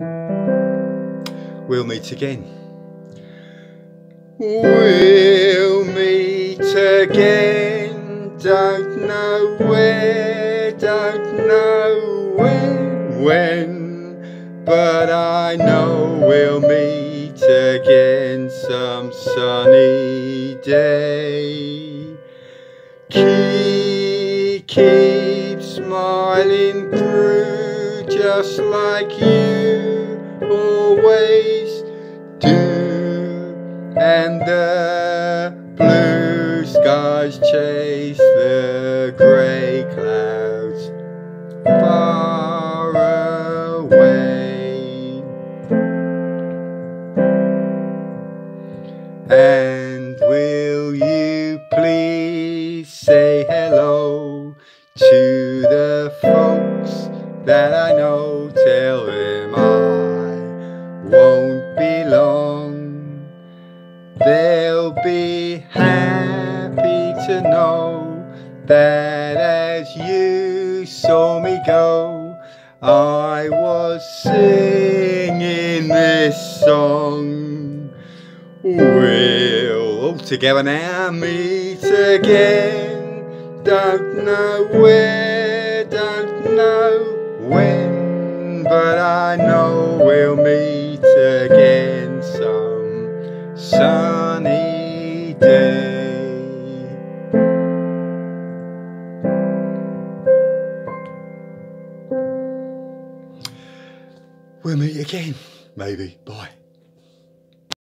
We'll meet again. We'll meet again. Don't know where, don't know when, when, but I know we'll meet again some sunny day. Keep, keep smiling through just like you And the blue skies chase the grey clouds far away. And will you please say hello to the folks that I know? Tell them I They'll be happy to know that as you saw me go, I was singing this song. We'll all together now meet again. Don't know where, don't know when, but I know we'll meet again sunny day. We'll meet again, maybe. Bye.